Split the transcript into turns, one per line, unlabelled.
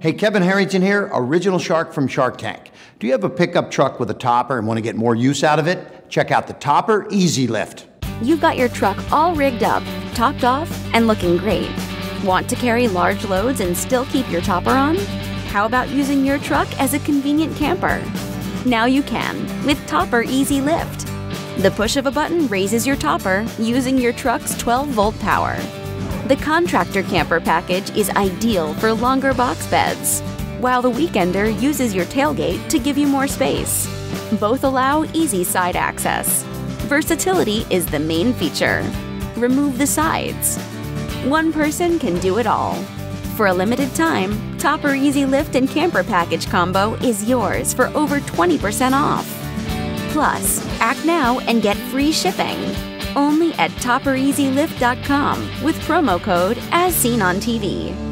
Hey, Kevin Harrington here, original shark from Shark Tank. Do you have a pickup truck with a topper and want to get more use out of it? Check out the TopperEZLift.
You've got your truck all rigged up, topped off, and looking great. Want to carry large loads and still keep your topper on? How about using your truck as a convenient camper? Now you can with TopperEZLift. The push of a button raises your topper using your truck's 12 volt power. The contractor camper package is ideal for longer box beds, while the weekender uses your tailgate to give you more space. Both allow easy side access. Versatility is the main feature. Remove the sides. One person can do it all. For a limited time, TopperEZLift and Camper Package combo is yours for over 20% off. Plus, act now and get free shipping. Only at topperezlift.com with promo code as seen on TV.